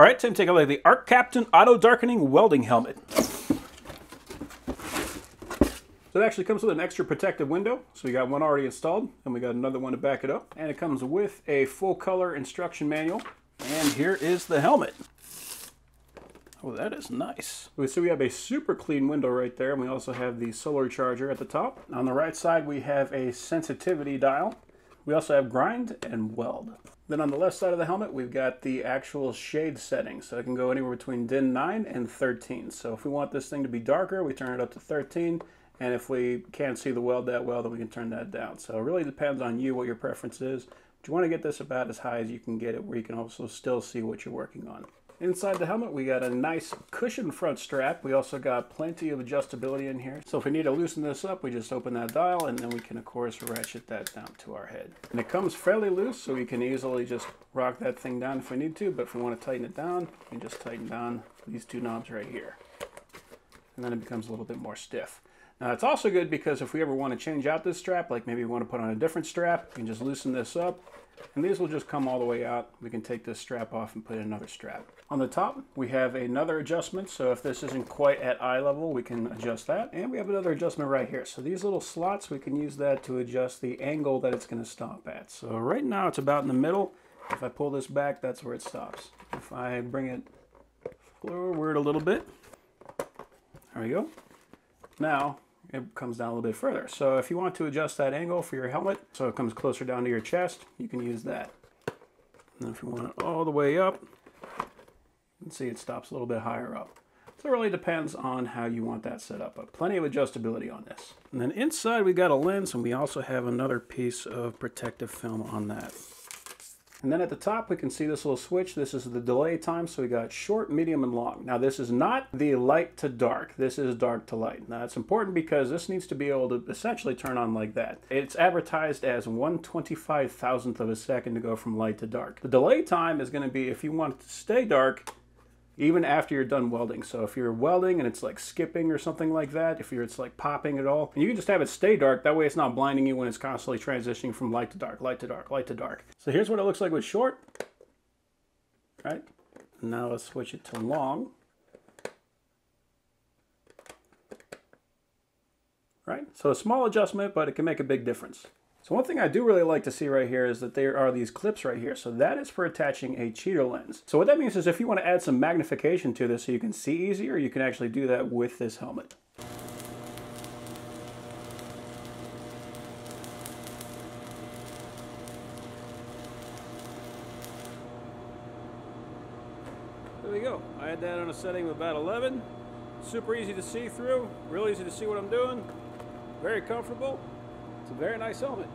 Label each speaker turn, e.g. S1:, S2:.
S1: All right, Tim, take a look at the ARCCAPTAIN Auto Darkening Welding Helmet. So it actually comes with an extra protective window. So we got one already installed, and we got another one to back it up. And it comes with a full color instruction manual. And here is the helmet. Oh, that is nice. So we have a super clean window right there, and we also have the solar charger at the top. On the right side, we have a sensitivity dial. We also have grind and weld. Then on the left side of the helmet, we've got the actual shade setting. So it can go anywhere between DIN 9 and 13. So if we want this thing to be darker, we turn it up to 13. And if we can't see the weld that well, then we can turn that down. So it really depends on you what your preference is. But you want to get this about as high as you can get it where you can also still see what you're working on. Inside the helmet, we got a nice cushion front strap. We also got plenty of adjustability in here. So if we need to loosen this up, we just open that dial and then we can, of course, ratchet that down to our head. And it comes fairly loose, so we can easily just rock that thing down if we need to. But if we want to tighten it down, we just tighten down these two knobs right here. And then it becomes a little bit more stiff. Now it's also good because if we ever want to change out this strap, like maybe we want to put on a different strap, we can just loosen this up and these will just come all the way out. We can take this strap off and put in another strap. On the top, we have another adjustment. So if this isn't quite at eye level, we can adjust that. And we have another adjustment right here. So these little slots, we can use that to adjust the angle that it's gonna stop at. So right now it's about in the middle. If I pull this back, that's where it stops. If I bring it forward a little bit, there we go. Now it comes down a little bit further. So if you want to adjust that angle for your helmet so it comes closer down to your chest, you can use that. And if you want it all the way up, you can see it stops a little bit higher up. So it really depends on how you want that set up, but plenty of adjustability on this. And then inside we got a lens and we also have another piece of protective film on that. And then at the top, we can see this little switch. This is the delay time. So we got short, medium, and long. Now this is not the light to dark. This is dark to light. Now it's important because this needs to be able to essentially turn on like that. It's advertised as 1 25 thousandth of a second to go from light to dark. The delay time is going to be if you want it to stay dark, even after you're done welding. So if you're welding and it's like skipping or something like that, if you're it's like popping at all, and you can just have it stay dark. That way it's not blinding you when it's constantly transitioning from light to dark, light to dark, light to dark. So here's what it looks like with short. Right? Now let's switch it to long. Right? So a small adjustment, but it can make a big difference. So one thing I do really like to see right here is that there are these clips right here. So that is for attaching a cheater lens. So what that means is if you want to add some magnification to this so you can see easier, you can actually do that with this helmet. There we go. I had that on a setting of about 11. Super easy to see through, real easy to see what I'm doing. Very comfortable. It's a very nice helmet.